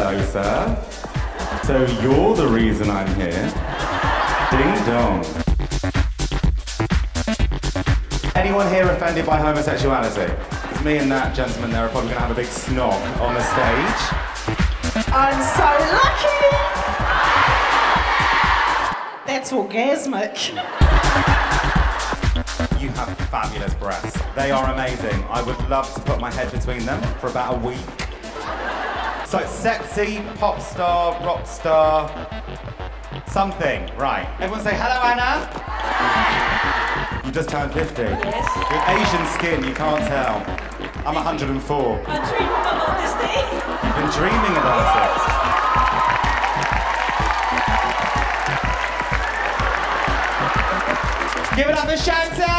Hello, sir. So you're the reason I'm here. Ding dong. Anyone here offended by homosexuality? It's me and that gentleman there are probably going to have a big snog on the stage. I'm so lucky! That's orgasmic. You have fabulous breasts. They are amazing. I would love to put my head between them for about a week. So, sexy, pop star, rock star, something. Right. Everyone say hello, Anna. You just turned 50. Yes. With Asian skin, you can't tell. I'm 104. I dream about this day. You've been dreaming about it. Give it up for Chantel!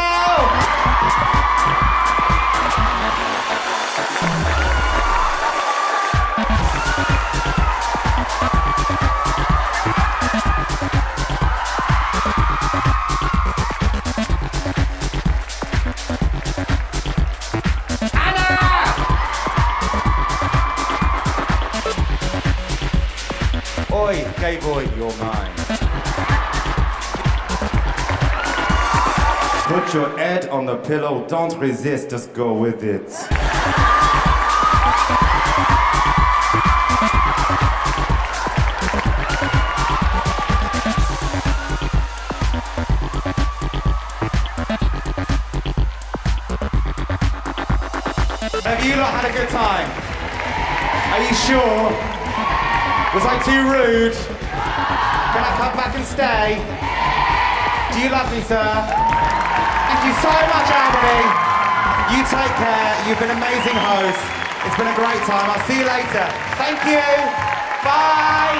Oi, gay boy, you're mine. Put your head on the pillow, don't resist, just go with it. Have you lot had a good time? Are you sure? Was I too rude? Can I come back and stay? Do you love me, sir? Thank you so much, Albany. You take care. You've been amazing hosts. It's been a great time. I'll see you later. Thank you. Bye.